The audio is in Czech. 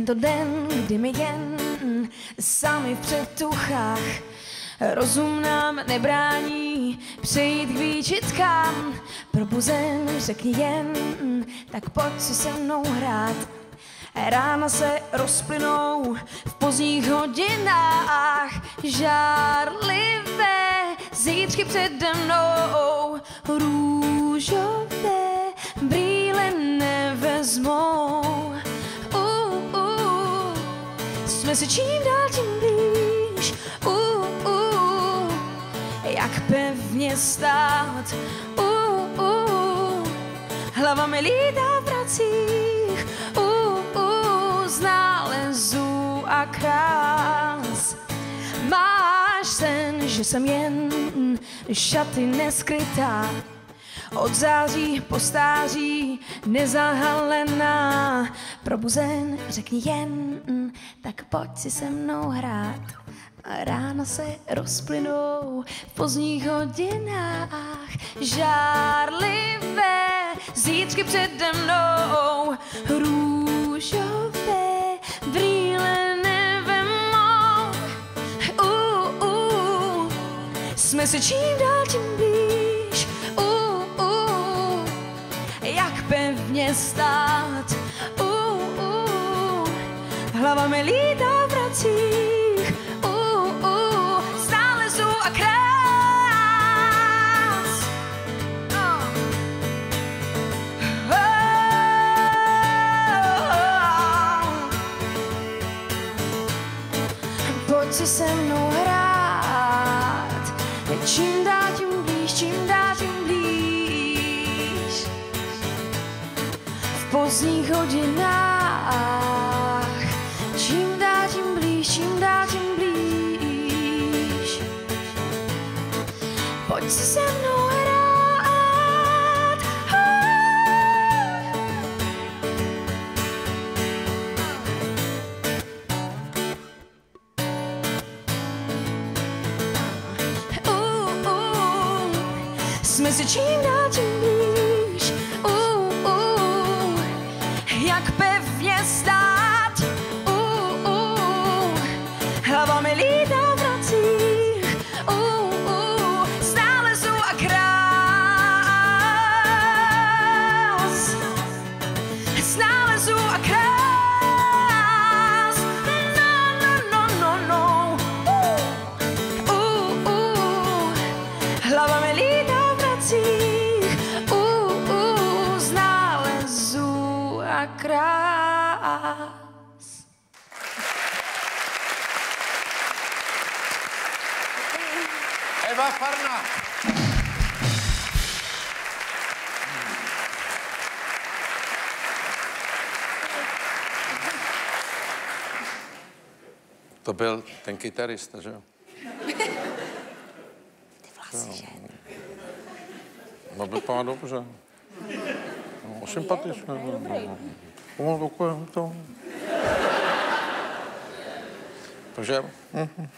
Tento den, kdy mi jen sami v předtuchách Rozum nám nebrání přejít k výčitkám. Probuzen řekni jen, tak pojď si se mnou hrát. Rána se rozplynou v pozdních hodinách. Žárlivé zítřky přede mnou. Růžové brýle nevezmou Jsme si čím dál tím blíž. Uh, uh, Jak pevně stát. Uh, uh, Hlava mi lítá v pracích uh, uh, Z nálezů a krás. Máš sen, že jsem jen šaty neskrytá od září po stáří nezahalená. Probuzen, řekni jen, tak pojď si se mnou hrát. A rána se rozplynou v pozdních hodinách žárlivé zítřky přede mnou růžové brýle nevemou. Uh, uh, jsme si čím dál pevně stát. Uh, uh, hlava mi lítá v pracích, uh, uh, stále jsou a krás. Uh. Pojď si se mnou hrát, čím pozdních hodinách, čím dál tím blíž, čím dál tím blíž. Pojď si se mnou hrát. Uh, uh, jsme si čím dál tím blíž. Hlava mi lítá v nocích. Uh, uh, stále jsou a krás. Stále jsou a krás. No, no, no, no, no. Uh, uh, hlava mi lítá v nocích, uh, Eva Farna. To byl ten kytarista, že jo? No vypadá dobře. No, sympatičné. No, no. No, takové to. Takže... mhm.